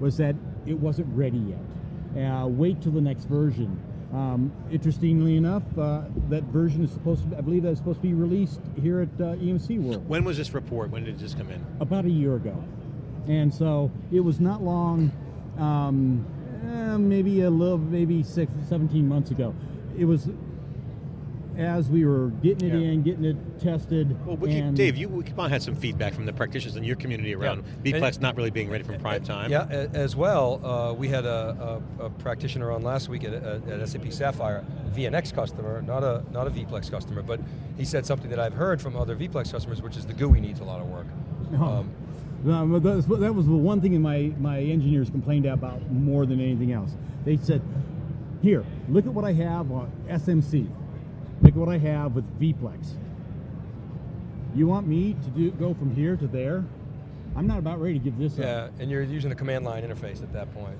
was that it wasn't ready yet. Uh, wait till the next version. Um, interestingly enough, uh, that version is supposed to, I believe that's supposed to be released here at uh, EMC World When was this report? When did this come in? about a year ago. And so it was not long, um, eh, maybe a little, maybe six, 17 months ago. It was as we were getting it Yeah. in, getting it tested. Well, would you, Dave, you we come on had some feedback from the practitioners in your community around Yeah. vPlex And- not really being ready for prime time. Yeah, as well, uh, we had a, a, a practitioner on last week at, at, at SAP Sapphire, VNX customer, not a not a vPlex customer, but he said something that I've heard from other vPlex customers, which is the GUI needs a lot of work. Oh. Um, Um, but that's- that was the one thing my, my engineers complained about more than anything else. They said, here, look at what I have on SMC. Look what I have with vPlex. You want me to do go from here to there? I'm not about ready to give this up. yeah, and you're using the command line interface at that point.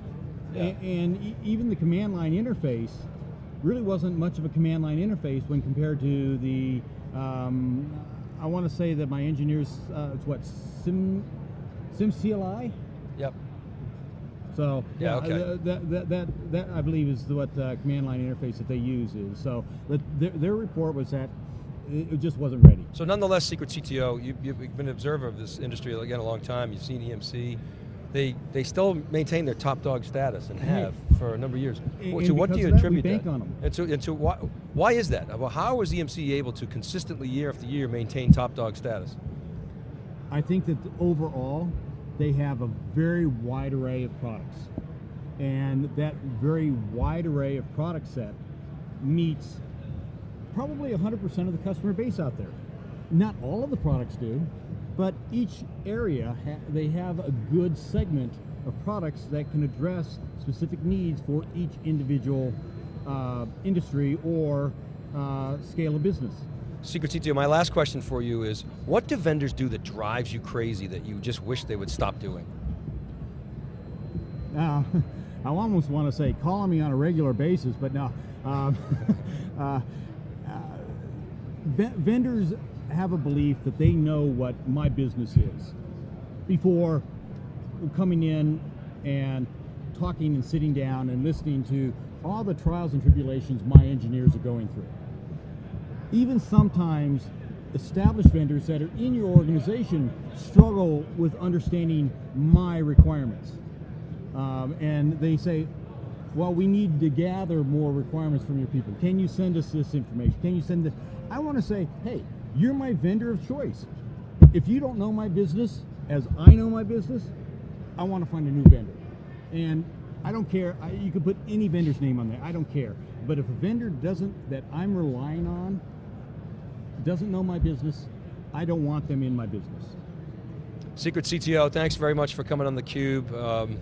Yeah. A- And, e- even the command line interface really wasn't much of a command line interface when compared to the. Um, I want to say that my engineers, uh, it's what Sim, SYMCLI. Yep. So Yeah, uh, okay. th- that, that, that, that I believe is what the command line interface that they use is. So but their, their report was that it just wasn't ready. So nonetheless, Secret CTO, you, you've been an observer of this industry again a long time. You've seen EMC. They they still maintain their top dog status and have for a number of years. And- and what do you of that, we attribute bank that? on 'em. And so and so why, why is that? Well, how is EMC able to consistently year after year maintain top dog status? I think that overall, they have a very wide array of products. And that very wide array of product set meets probably 100% of the customer base out there. Not all of the products do, but each area, ha- they have a good segment of products that can address specific needs for each individual uh, industry or uh, scale of business. Secret CTO, my last question for you is: What do vendors do that drives you crazy that you just wish they would stop doing? Now, I almost want to say call me on a regular basis, but no. Um, uh, uh, ve- vendors have a belief that they know what my business is before coming in and talking and sitting down and listening to all the trials and tribulations my engineers are going through. Even sometimes established vendors that are in your organization struggle with understanding my requirements. Um, and they say, well, we need to gather more requirements from your people. Can you send us this information? Can you send this? I want to say, hey, you're my vendor of choice. If you don't know my business as I know my business, I want to find a new vendor. And I don't care. I, you could put any vendor's name on there. I don't care. But if a vendor doesn't that I'm relying on doesn't know my business, I don't want them in my business. Secret CTO, thanks very much for coming on the Cube. Um,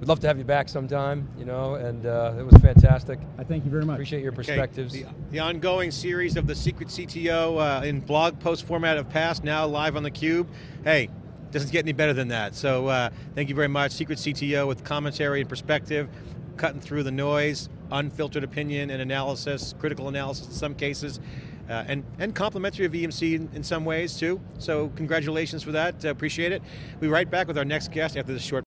we'd love to have you back sometime, you know, and uh, it was fantastic. I thank you very much. Appreciate your Okay, perspectives. The, the ongoing series of the Secret CTO uh, in blog post format of past, now live on the Cube. Hey, doesn't get any better than that. So uh, thank you very much, Secret CTO, with commentary and perspective, cutting through the noise, unfiltered opinion and analysis, critical analysis in some cases. Uh, and, and complimentary of EMC in, in some ways too. So congratulations for that. Uh, appreciate it. We'll be right back with our next guest after this short